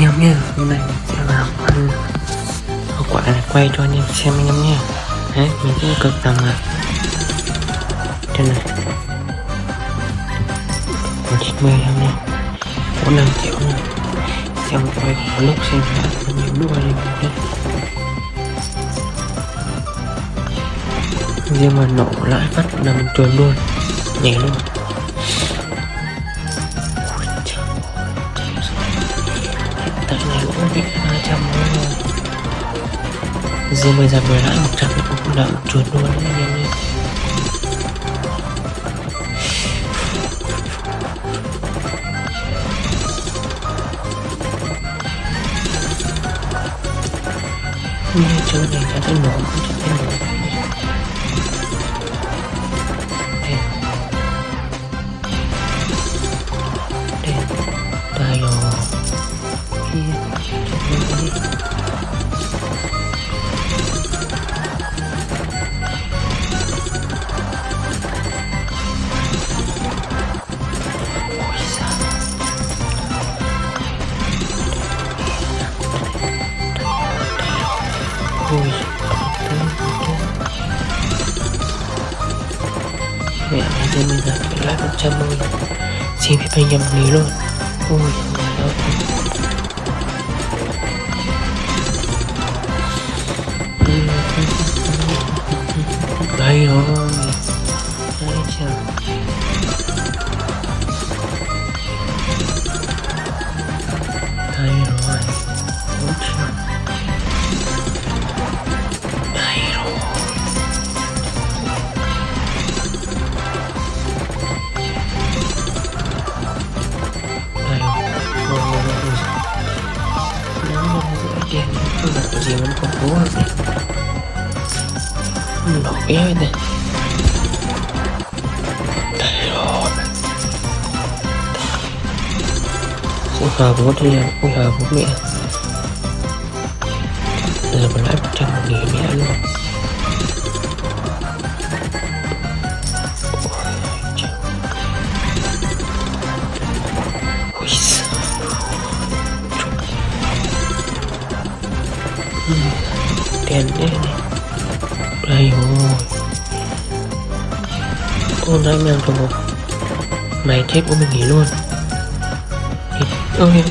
anh em nhé. Hôm nay mình sẽ làm ăn ừ. hậu quả này quay cho anh em xem anh em nhé. Đấy, mình cũng cực tầm là trên này. Một chín mươi em nhé. Bốn năm triệu này xem quay có lúc xem đã bao nhiêu lúc anh em nhé riêng mà nổ lại phát là mình chuồn luôn. Nhảy luôn. Tại này cũng bị 200 rồi riêng bây giờ về lãi 100 thì cũng đã chuột luôn anh em nhé như chơi này cho thấy nổ cũng cho thấy nổ. Ôi mẹ này đưa mình giờ lát một trăm ơi xin phép anh em nghỉ luôn. Ôi mẹ ơi. gì มัน cũng cố gì nó bé này đây rồi. Ôi hà bố đi à ôi hà bố mẹ giờ mình lãi một trăm nghỉ mẹ luôn. Đèn đây này. Đây rồi ôn anh em cho một máy thép của mình nghỉ luôn. Ôi. Ơi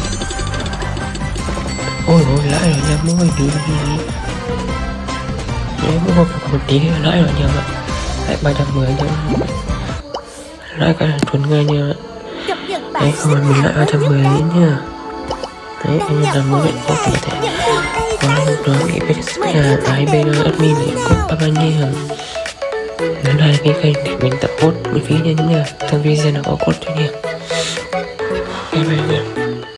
ôi ôi, lãi rồi nha ôi đi đi đi. Nếu mà một tí lãi rồi nha bạn lại ba trăm mười nha lãi cái là chuẩn ngay nha đấy, không, mình lại ba trăm mười nha. Đấy anh em làm mới vậy có thể thể là thái bên admin này cũng ba bao nếu là cái kênh để mình tập code miễn phí nha người trong video nào có code cho nha